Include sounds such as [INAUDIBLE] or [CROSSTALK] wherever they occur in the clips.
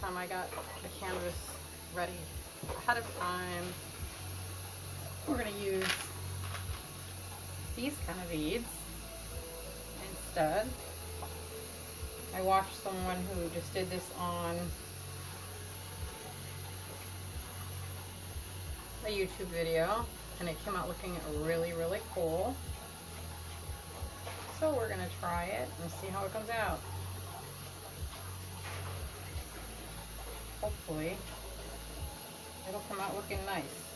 time I got the canvas ready ahead of time. We're going to use these kind of beads instead. I watched someone who just did this on a YouTube video and it came out looking really, really cool. So we're going to try it and see how it comes out. Hopefully it'll come out looking nice.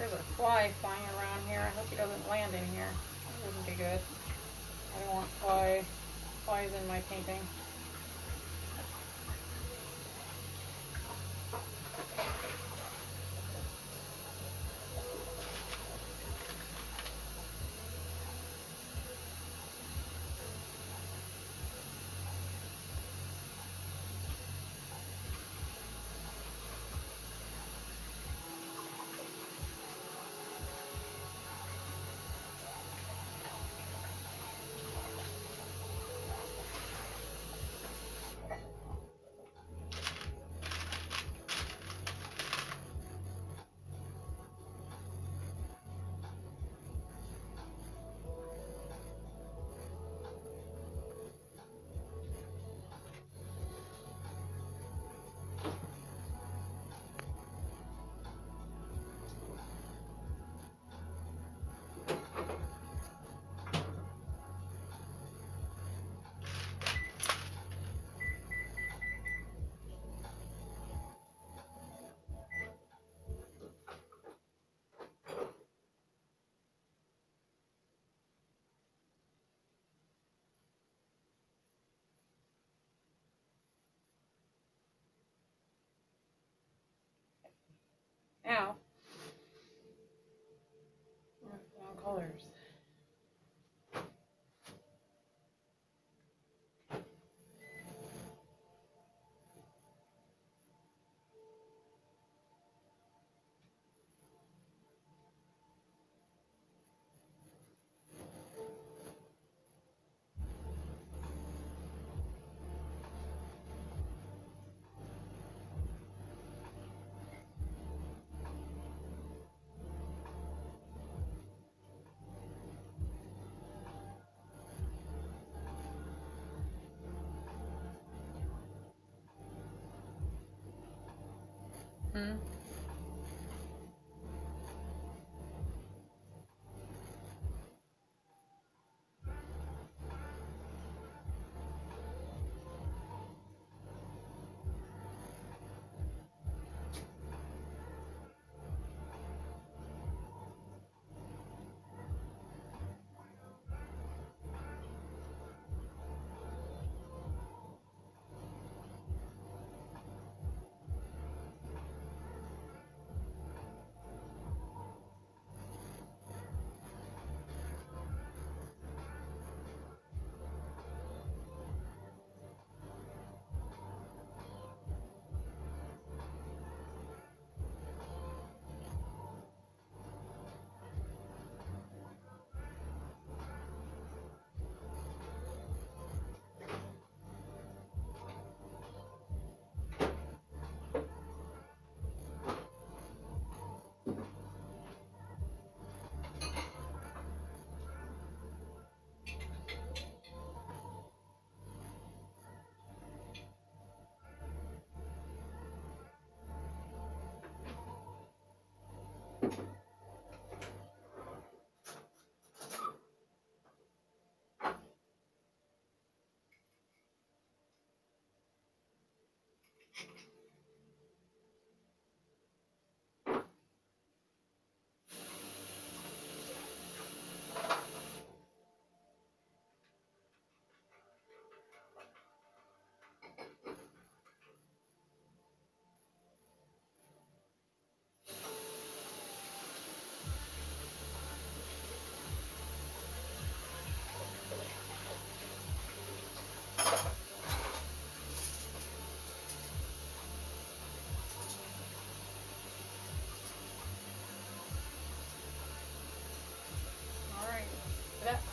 There's a fly flying around here. I hope he doesn't land in here. That wouldn't be good. I don't want fly, flies in my painting. Now, colors. Hmm.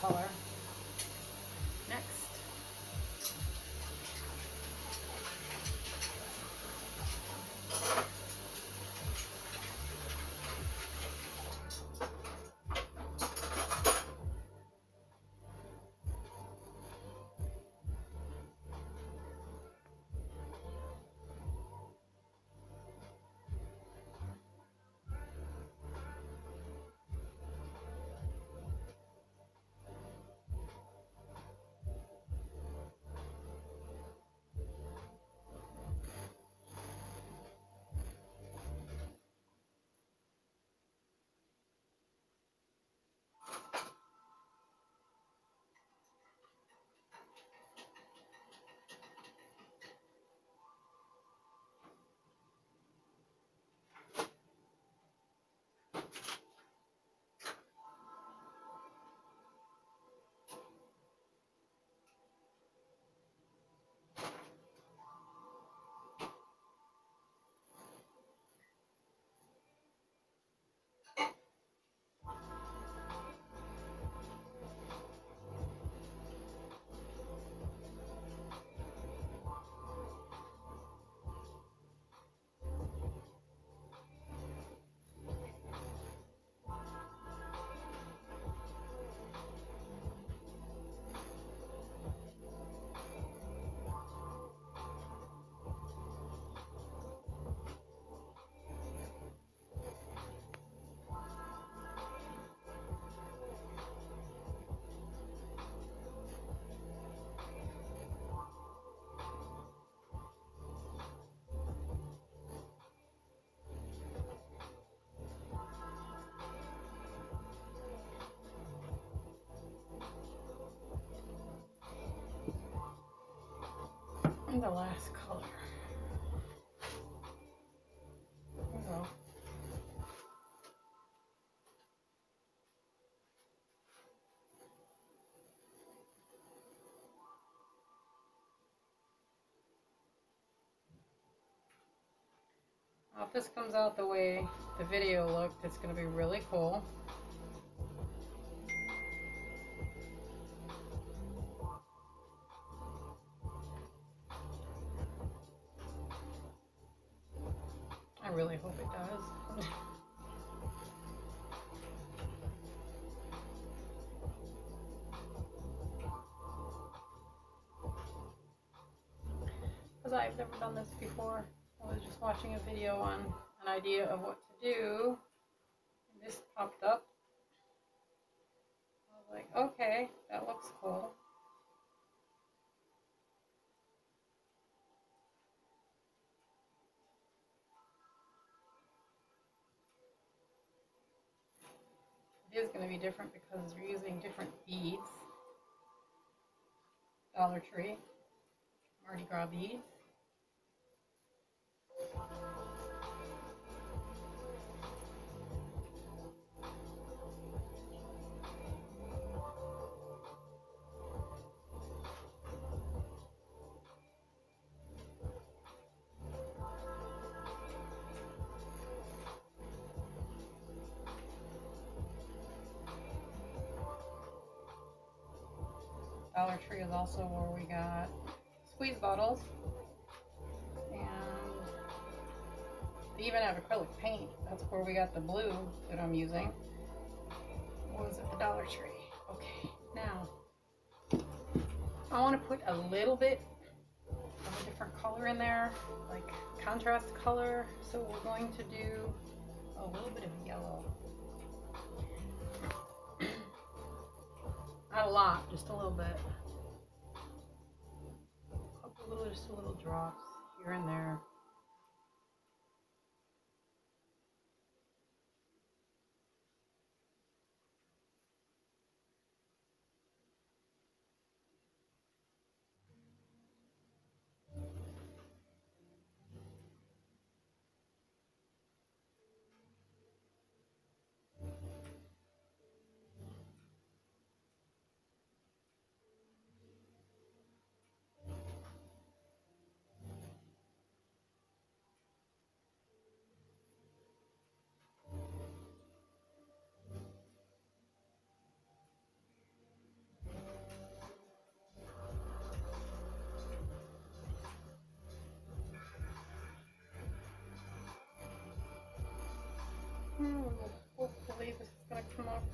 color. And the last color. There if this comes out the way the video looked, it's going to be really cool. Really hope it does. Because I've never done this before. I was just watching a video on an idea of what to do. And this popped up. I was like, okay, that looks cool. Is going to be different because we're using different beads. Dollar Tree, Mardi Gras beads. Dollar Tree is also where we got squeeze bottles. And they even have acrylic paint. That's where we got the blue that I'm using. Was it? The Dollar Tree. Okay, now I want to put a little bit of a different color in there, like contrast color. So we're going to do a little bit of yellow. Not a lot, just a little bit. A little, just a little drops here and there.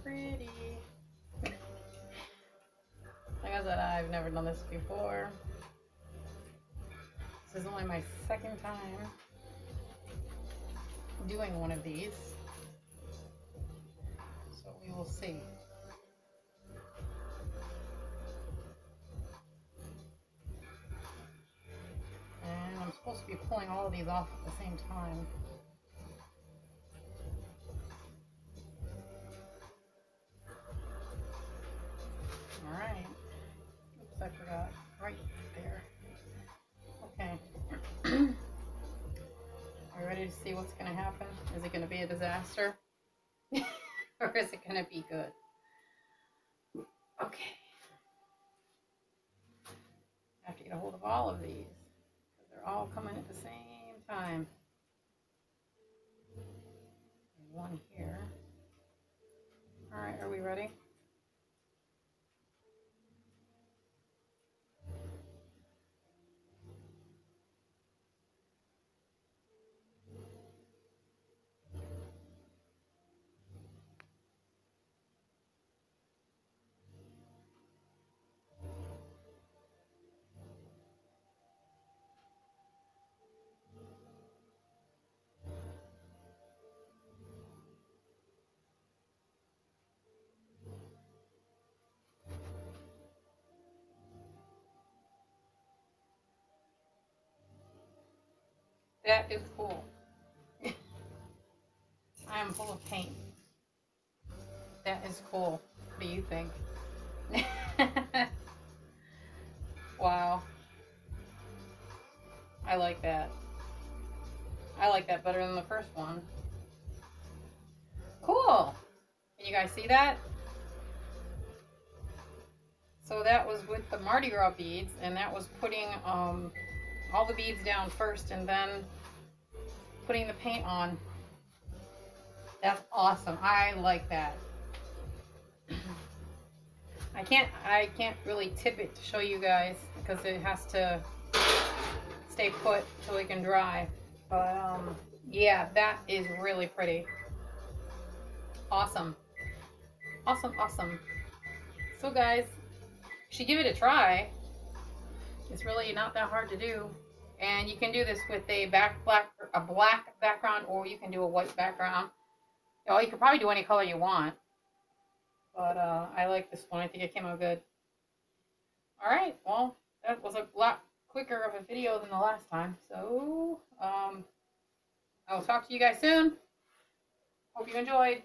Pretty. Like I said, I've never done this before. This is only my second time doing one of these. So we will see. And I'm supposed to be pulling all of these off at the same time. All right. Oops, I forgot. Right there. Okay. Are you ready to see what's going to happen? Is it going to be a disaster? [LAUGHS] or is it going to be good? Okay. I have to get a hold of all of these. They're all coming at the same time. One here. All right, are we ready? That is cool. I am full of paint. That is cool. What do you think? [LAUGHS] wow. I like that. I like that better than the first one. Cool. Can you guys see that? So that was with the Mardi Gras beads, and that was putting um, all the beads down first and then putting the paint on. That's awesome. I like that. I can't I can't really tip it to show you guys because it has to stay put so it can dry. But um yeah, that is really pretty. Awesome. Awesome, awesome. So guys, you should give it a try. It's really not that hard to do. And you can do this with a back black a black background or you can do a white background. Oh, you could probably do any color you want. But uh, I like this one. I think it came out good. Alright, well, that was a lot quicker of a video than the last time. So, um, I will talk to you guys soon. Hope you enjoyed.